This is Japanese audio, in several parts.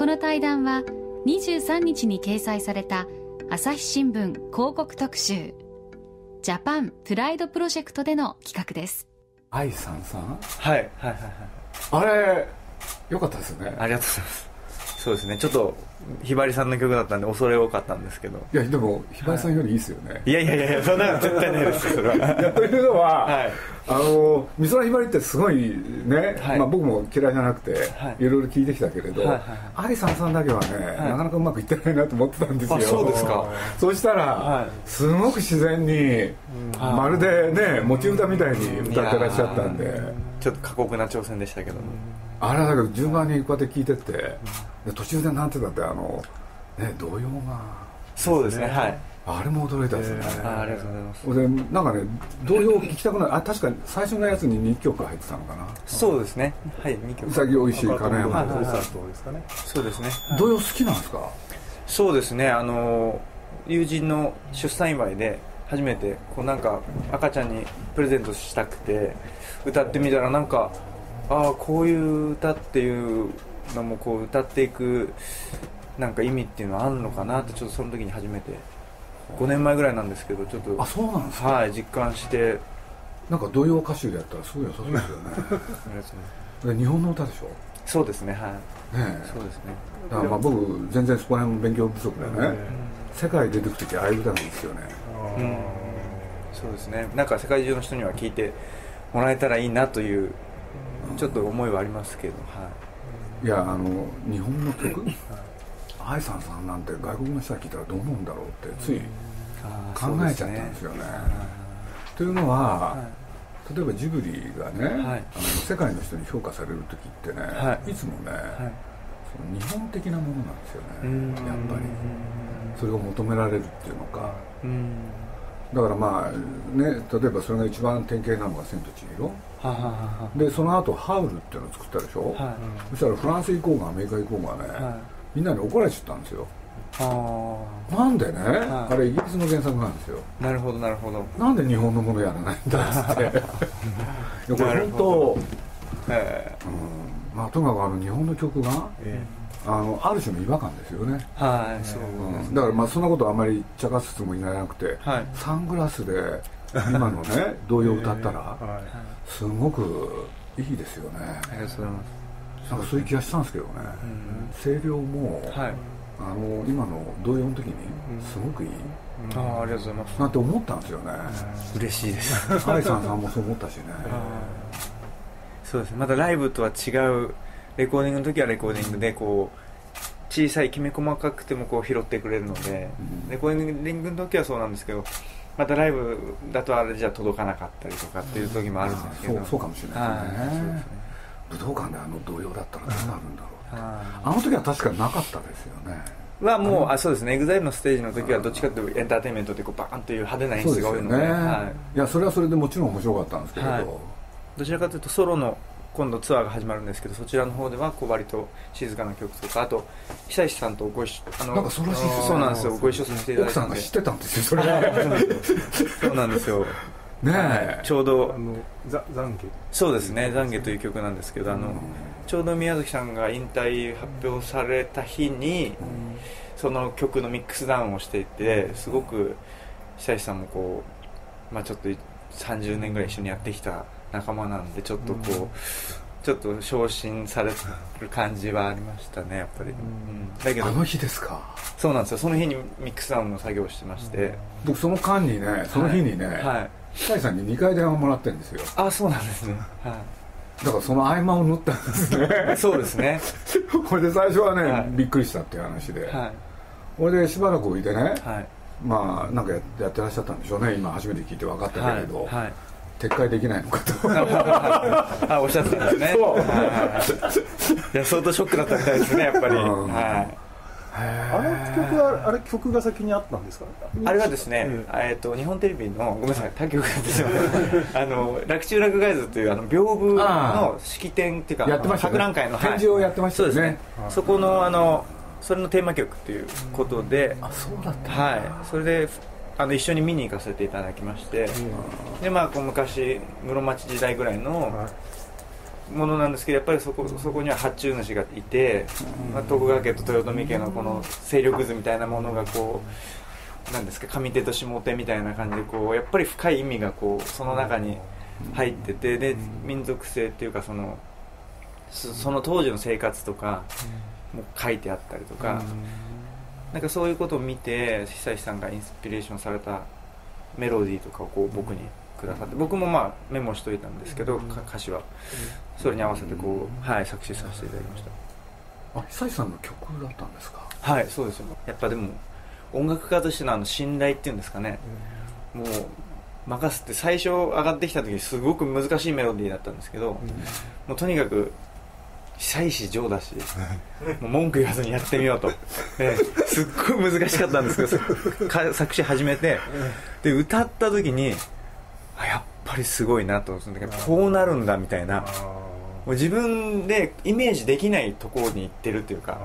この対談は23日に掲載された朝日新聞広告特集ジャパンプライドプロジェクトでの企画です愛さんさん？はいはいはいはい。あれよかったですよね。ありがとうございますそうですね。ちょっとひばりさんの曲だったんで恐れ多かったんですけど。いやでもひばりさんよりいいですよね、いやいやいやいやそんなの絶対ないです。よそれは。いやというのは、はい。あの美空ひばりってすごいね、はい。まあ、僕も嫌いじゃなくて、はい。い、ろいろ聞いてきたけれど、はいはい愛さんさんだけはね、なかなかうまくいってないなと思ってたんですよ。あそうですか。そうしたら、はい。すごく自然に、まるでね持ち歌みたいに歌ってらっしゃったんで。ちょっと過酷な挑戦でしたけどもあれだけど順番にこうやって聞いてって、で途中でなんて言ったってあのね童謡が。そうですねはい。あれも驚いたですね、あありがとうございます。でなんかね童謡聞きたくないあ確かに最初のやつに2曲入ってたのかな。そうですね。はい2曲。潔おいしい金コン山サートですかね。そうですね。童謡好きなんですか？そうですね。あの友人の出産祝いで初めてこうなんか赤ちゃんにプレゼントしたくて歌ってみたらなんかああこういう歌っていうのもこう歌っていくなんか意味っていうのはあるのかなってちょっとその時に初めて。5年前ぐらいなんですけどちょっとあそうなんですか？はい実感して。なんか童謡歌手でやったらすごい良さそうですよね。ありがとうございます。で日本の歌でしょ？そうですねはい。ねえ。そうですね。だからまあ僕全然そこら辺も勉強不足でね、世界出てく時ああいう歌なんですよね。うん。そうですね。なんか世界中の人には聞いてもらえたらいいなというちょっと思いはありますけどはい。やあの日本の曲？愛さんさんなんて外国の人が聞いたらどう思うんだろうってつい考えちゃったんですよね。というのは、例えばジブリがね、はい。あの世界の人に評価される時ってね、、はい。つもね、はい。その日本的なものなんですようん。ねやっぱり。それを求められるっていうのか。うんだからまあね例えばそれが一番典型なのが「千と千尋。はははは」でその後ハウル」っていうのを作ったでしょ、はそしたらフランス行こうがアメリカ行こうがね、いはい。みんなに怒られちゃったんですよ。はなんでね、はい。あれイギリスの原作なんですよ。あなるほどなるほど。なんで日本のものやらないんだっつって。いやこなれ本え当、うんまあ、とにかくあの日本の曲があのある種の違和感ですよね、えはいそううん、だからまあそんなことあまり茶化すつもりがなくて、はい。サングラスで今のね 童謡歌ったらはすごくいいですよね。ありがとうございます。なんかそういう気がしたんですけどね。声量も、はい。あの今の童謡の時にすごくいい、ああありがとうございます。なんて思ったんですよね。嬉しいです。愛さんさんもそう思ったしねそうですね。またライブとは違うレコーディングの時はレコーディングでこう小さいきめ細かくてもこう拾ってくれるので、レコーディングの時はそうなんですけどまたライブだとあれじゃ届かなかったりとかっていう時もあるんですけど、そうそうかもしれないはいですね,、ね武道館であの童謡だったらどうなるんだろう、はあの時は確かなかったですよね。いはもうあそうですね。EXILE のステージの時はどっちかというとエンターテインメントでこうバーンという派手な演出が多いのでね、はい。い、やそれはそれでもちろん面白かったんですけれど、はいどちらかというとソロの今度ツアーが始まるんですけどそちらの方ではこう割と静かな曲とかあと久石さんとご一緒あのなんかそうらしいですねそうなんですよ。ご一緒させていただ奥いたんで。さんが知ってたんですよ。それねそうなんですよ え、はいちょうどあのざ懺悔そうですね「懺悔」という曲なんですけどあの、うん。ちょうど宮崎さんが引退発表された日に、その曲のミックスダウンをしていてすごく久石さんもこう、まあ、ちょっと30年ぐらい一緒にやってきた仲間なんでちょっとこう、ちょっと昇進される感じはありましたねやっぱり、うん。だけどあの日ですか？そうなんですよ。その日にミックスダウンの作業をしてまして、僕その間にねその日にね、はい。北井さんに2回電話もらってるんですよ。あそうなんですね。はだからその合間を縫ったんですね。いそうですね。これで最初はね、はい。びっくりしたっていう話で、はい。これでしばらく置いてね、はい。まあなんかややってらっしゃったんでしょうね。今初めて聞いて分かったけれど、はい。はい撤回できないのかと。あおっしゃってたんですね。そう。はいはいはい。いや相当ショックだったみたいですねやっぱり、うん。はい。あの曲はあれ曲が先にあったんですか？あれはですね、ええっと日本テレビのごめんなさい他局なんですよあの楽中楽外図というあの屏風の式典っていうかやってましたね。博覧会の展示をやってましたよね。そうですね。そこのあのそれのテーマ曲っていうことで、あそうだったはい。それであの一緒に見に行かせていただきまして、でまあこう昔室町時代ぐらいの、はい。ものなんですけどやっぱりそこそこには発注主がいて、まあ、徳川家と豊臣家のこの勢力図みたいなものがこうなんですか上手と下手みたいな感じでこうやっぱり深い意味がこうその中に入っててで民族性っていうかそのそその当時の生活とかも書いてあったりとか、なんかそういうことを見て久石さんがインスピレーションされたメロディーとかをこう僕にくださって僕もまあメモしといたんですけど、か歌詞は。それに合わせてこう、はい、作詞させていただきました。あ久石さんの曲だったんですか？はいそうですよ。やっぱでも音楽家としてのあの信頼っていうんですかね、もう任せて最初上がってきた時すごく難しいメロディーだったんですけど、もうとにかく久石譲だし、も う文句言わずにやってみようと、ええすっごい難しかったんですけどか 作詞始めて。で歌った時にあやっぱりすごいなと思ってこうなるんだみたいな。もう自分でイメージできないところに行ってるっていうか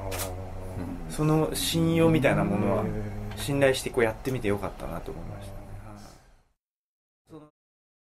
その信用みたいなものは信頼してこうやってみてよかったなと思いました